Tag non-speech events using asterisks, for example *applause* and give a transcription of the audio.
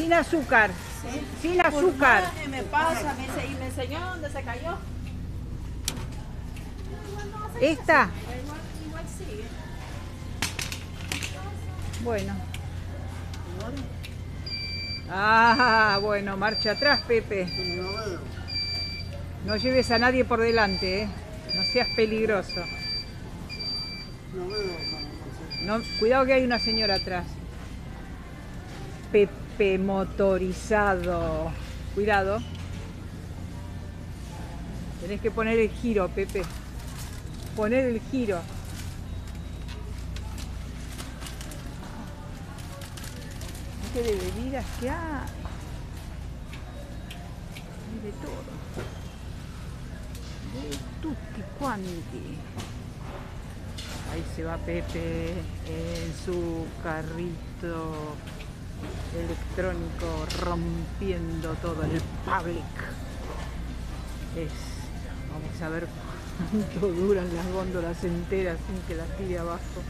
Sin azúcar. Sin azúcar. Por me pasa, me dice, y me enseñó dónde se cayó. ¿Esta? Igual, igual sigue. Bueno. Ah, bueno, marcha atrás, Pepe. No lleves a nadie por delante, ¿eh? No seas peligroso. No, cuidado que hay una señora atrás. Pepe motorizado. Cuidado. Tenés que poner el giro, Pepe. Poner el giro. ¿Qué de bebidas que hay? De todo. De tutti. Ahí se va Pepe en su carrito electrónico rompiendo todo el public. Es, vamos a ver cuánto *laughs* duran las góndolas enteras sin que las tire abajo.